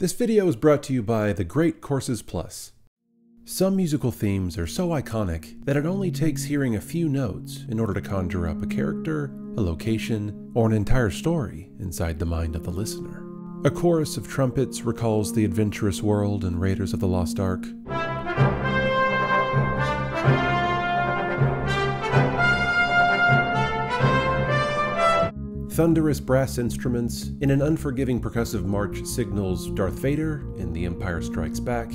This video is brought to you by The Great Courses Plus. Some musical themes are so iconic that it only takes hearing a few notes in order to conjure up a character, a location, or an entire story inside the mind of the listener. A chorus of trumpets recalls the adventurous world in Raiders of the Lost Ark. Thunderous brass instruments in an unforgiving percussive march signals Darth Vader in The Empire Strikes Back.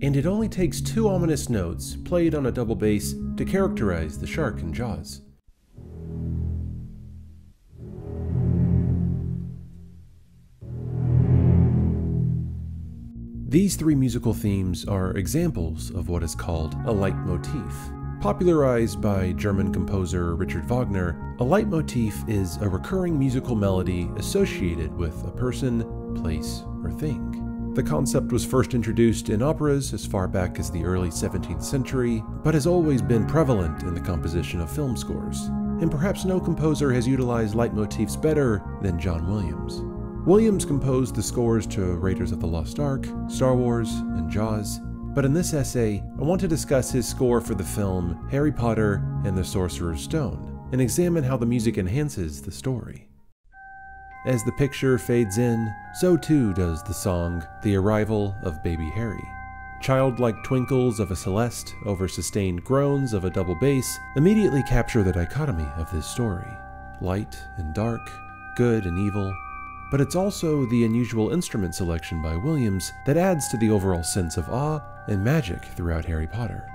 And it only takes two ominous notes, played on a double bass, to characterize the shark in Jaws. These three musical themes are examples of what is called a leitmotif. Popularized by German composer Richard Wagner, a leitmotif is a recurring musical melody associated with a person, place, or thing. The concept was first introduced in operas as far back as the early 17th century, but has always been prevalent in the composition of film scores. And perhaps no composer has utilized leitmotifs better than John Williams. Williams composed the scores to Raiders of the Lost Ark, Star Wars, and Jaws, but in this essay, I want to discuss his score for the film Harry Potter and the Sorcerer's Stone, and examine how the music enhances the story. As the picture fades in, so too does the song The Arrival of Baby Harry. Childlike twinkles of a celeste over sustained groans of a double bass immediately capture the dichotomy of this story light and dark, good and evil, but it's also the unusual instrument selection by Williams that adds to the overall sense of awe and magic throughout Harry Potter.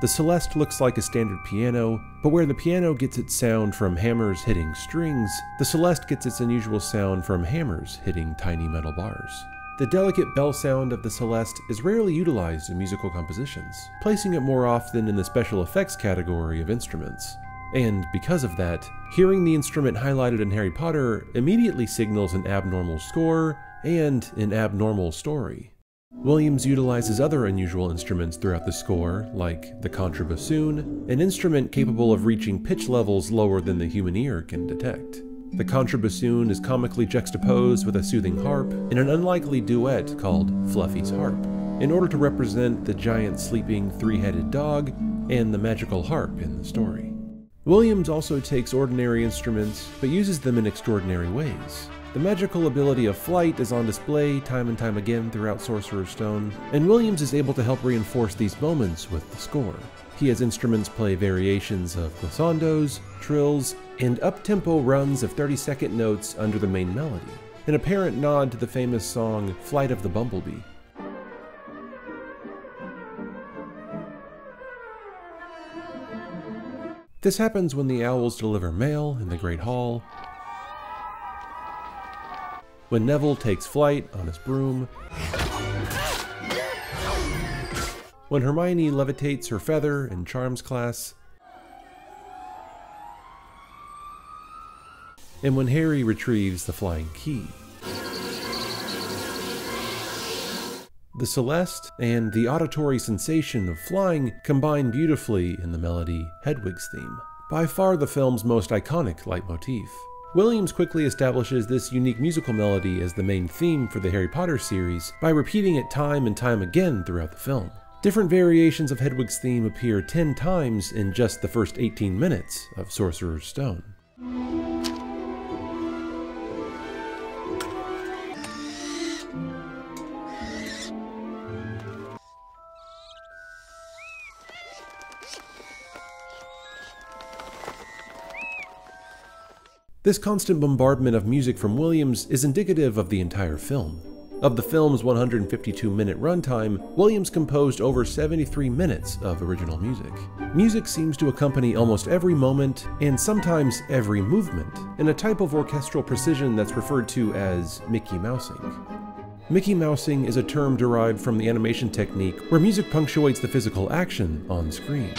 The Celeste looks like a standard piano, but where the piano gets its sound from hammers hitting strings, the Celeste gets its unusual sound from hammers hitting tiny metal bars. The delicate bell sound of the Celeste is rarely utilized in musical compositions, placing it more often in the special effects category of instruments. And because of that, hearing the instrument highlighted in Harry Potter immediately signals an abnormal score and an abnormal story. Williams utilizes other unusual instruments throughout the score, like the contrabassoon, an instrument capable of reaching pitch levels lower than the human ear can detect. The contrabassoon is comically juxtaposed with a soothing harp in an unlikely duet called Fluffy's Harp, in order to represent the giant sleeping three-headed dog and the magical harp in the story. Williams also takes ordinary instruments, but uses them in extraordinary ways. The magical ability of flight is on display time and time again throughout Sorcerer's Stone, and Williams is able to help reinforce these moments with the score. He has instruments play variations of glissandos, trills, and up-tempo runs of 30-second notes under the main melody, an apparent nod to the famous song Flight of the Bumblebee. This happens when the owls deliver mail in the Great Hall, when Neville takes flight on his broom, when Hermione levitates her feather in Charms class, and when Harry retrieves the flying key. The celeste and the auditory sensation of flying combine beautifully in the melody Hedwig's theme, by far the film's most iconic leitmotif. Williams quickly establishes this unique musical melody as the main theme for the Harry Potter series by repeating it time and time again throughout the film. Different variations of Hedwig's theme appear 10 times in just the first 18 minutes of Sorcerer's Stone. This constant bombardment of music from Williams is indicative of the entire film. Of the film's 152 minute runtime, Williams composed over 73 minutes of original music. Music seems to accompany almost every moment, and sometimes every movement, in a type of orchestral precision that's referred to as Mickey Mousing. Mickey Mousing is a term derived from the animation technique where music punctuates the physical action on screen.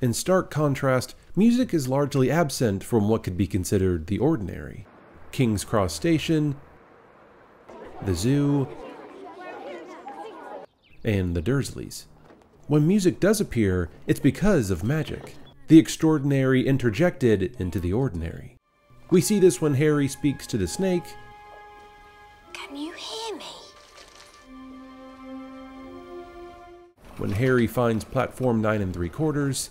In stark contrast, music is largely absent from what could be considered the ordinary. King's Cross Station, the zoo, and the Dursleys. When music does appear, it's because of magic. The extraordinary interjected into the ordinary. We see this when Harry speaks to the snake. Can you hear me? When Harry finds platform 9 and 3 quarters.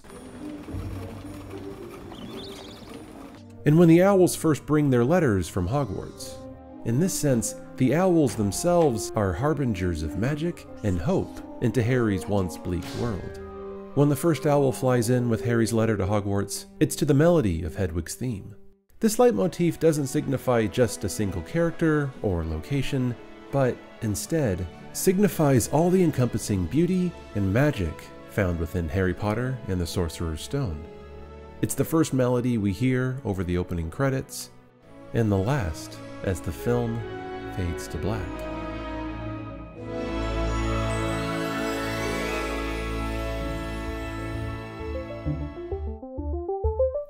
And when the owls first bring their letters from Hogwarts. In this sense, the owls themselves are harbingers of magic and hope into Harry's once bleak world. When the first owl flies in with Harry's letter to Hogwarts, it's to the melody of Hedwig's theme. This leitmotif doesn't signify just a single character or location, but instead signifies all the encompassing beauty and magic found within Harry Potter and the Sorcerer's Stone. It's the first melody we hear over the opening credits, and the last as the film fades to black.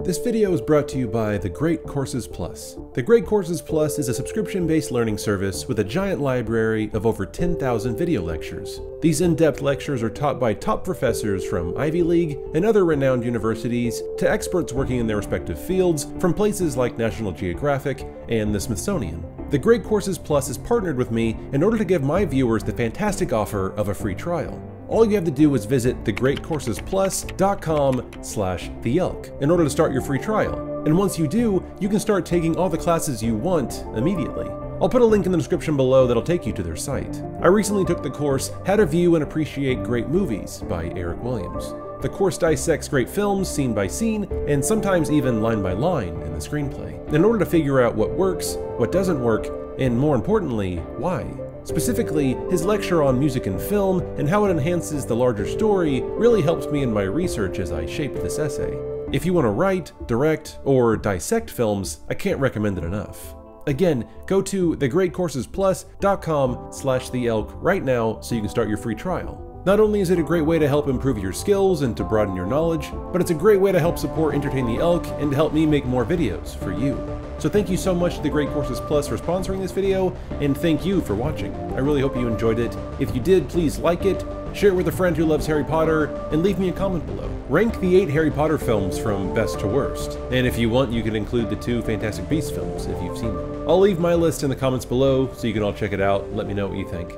This video is brought to you by The Great Courses Plus. The Great Courses Plus is a subscription-based learning service with a giant library of over 10,000 video lectures. These in-depth lectures are taught by top professors from Ivy League and other renowned universities to experts working in their respective fields from places like National Geographic and the Smithsonian. The Great Courses Plus has partnered with me in order to give my viewers the fantastic offer of a free trial all you have to do is visit thegreatcoursesplus.com slash the elk in order to start your free trial. And once you do, you can start taking all the classes you want immediately. I'll put a link in the description below that'll take you to their site. I recently took the course How to View and Appreciate Great Movies by Eric Williams. The course dissects great films scene by scene, and sometimes even line by line in the screenplay, in order to figure out what works, what doesn't work, and more importantly, why. Specifically, his lecture on music and film and how it enhances the larger story really helped me in my research as I shaped this essay. If you want to write, direct, or dissect films, I can't recommend it enough. Again, go to thegreatcoursesplus.com slash the elk right now so you can start your free trial. Not only is it a great way to help improve your skills and to broaden your knowledge, but it's a great way to help support Entertain the Elk and to help me make more videos for you. So thank you so much to the Great Courses Plus for sponsoring this video, and thank you for watching. I really hope you enjoyed it. If you did, please like it, share it with a friend who loves Harry Potter, and leave me a comment below. Rank the 8 Harry Potter films from best to worst, and if you want, you can include the two Fantastic Beasts films if you've seen them. I'll leave my list in the comments below so you can all check it out let me know what you think.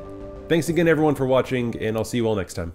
Thanks again everyone for watching, and I'll see you all next time.